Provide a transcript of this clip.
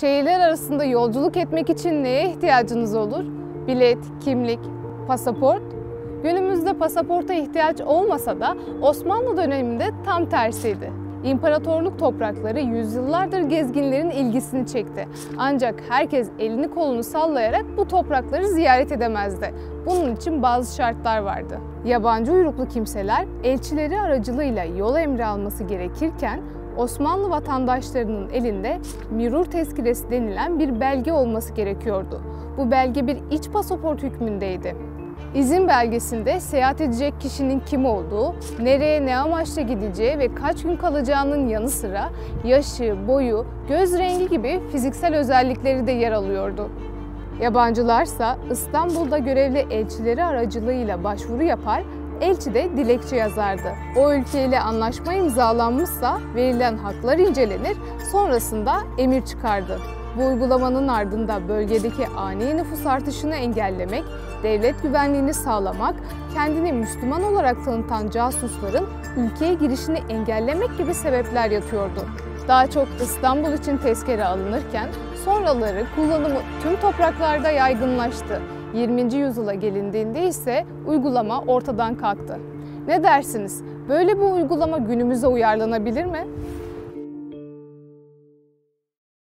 Şehirler arasında yolculuk etmek için neye ihtiyacınız olur? Bilet, kimlik, pasaport? Günümüzde pasaporta ihtiyaç olmasa da Osmanlı döneminde tam tersiydi. İmparatorluk toprakları yüzyıllardır gezginlerin ilgisini çekti. Ancak herkes elini kolunu sallayarak bu toprakları ziyaret edemezdi. Bunun için bazı şartlar vardı. Yabancı uyruklu kimseler elçileri aracılığıyla yol emri alması gerekirken Osmanlı vatandaşlarının elinde mirur tezkiresi denilen bir belge olması gerekiyordu. Bu belge bir iç pasaport hükmündeydi. İzin belgesinde seyahat edecek kişinin kim olduğu, nereye ne amaçla gideceği ve kaç gün kalacağının yanı sıra yaşı, boyu, göz rengi gibi fiziksel özellikleri de yer alıyordu. Yabancılarsa İstanbul'da görevli elçileri aracılığıyla başvuru yapar, elçi de dilekçe yazardı. O ülkeyle anlaşma imzalanmışsa verilen haklar incelenir, sonrasında emir çıkardı. Bu uygulamanın ardında bölgedeki ani nüfus artışını engellemek, devlet güvenliğini sağlamak, kendini Müslüman olarak tanıtan casusların ülkeye girişini engellemek gibi sebepler yatıyordu. Daha çok İstanbul için tezkere alınırken sonraları kullanımı tüm topraklarda yaygınlaştı. 20. yüzyıla gelindiğinde ise uygulama ortadan kalktı. Ne dersiniz? Böyle bir uygulama günümüze uyarlanabilir mi?